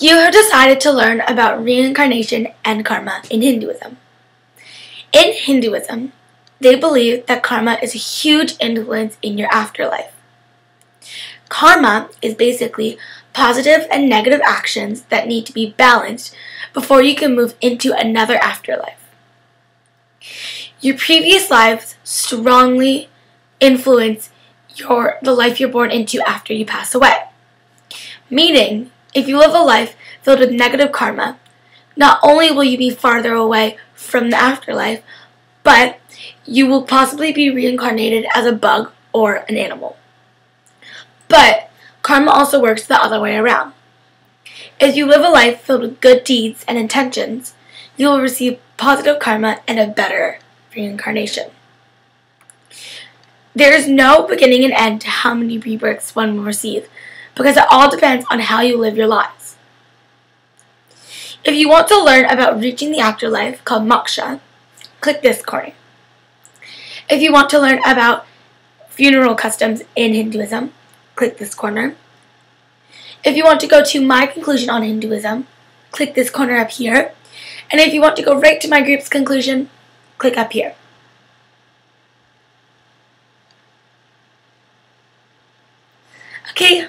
You have decided to learn about reincarnation and karma in Hinduism. In Hinduism, they believe that karma is a huge influence in your afterlife. Karma is basically positive and negative actions that need to be balanced before you can move into another afterlife. Your previous lives strongly influence your the life you're born into after you pass away. Meaning, if you live a life filled with negative karma, not only will you be farther away from the afterlife, but you will possibly be reincarnated as a bug or an animal. But karma also works the other way around. If you live a life filled with good deeds and intentions, you will receive positive karma and a better reincarnation. There is no beginning and end to how many rebirths one will receive because it all depends on how you live your lives. If you want to learn about reaching the afterlife called moksha, click this corner. If you want to learn about funeral customs in Hinduism, click this corner. If you want to go to my conclusion on Hinduism, click this corner up here. And if you want to go right to my group's conclusion, click up here. Okay,